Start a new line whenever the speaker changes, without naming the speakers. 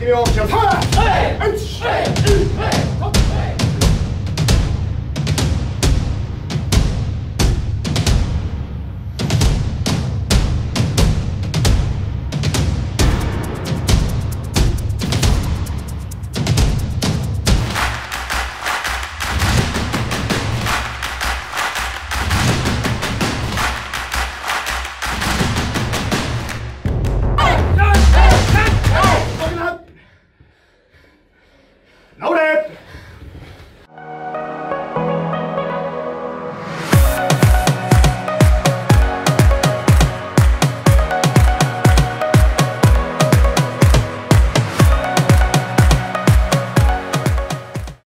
一定小菜！哎哎！哎哎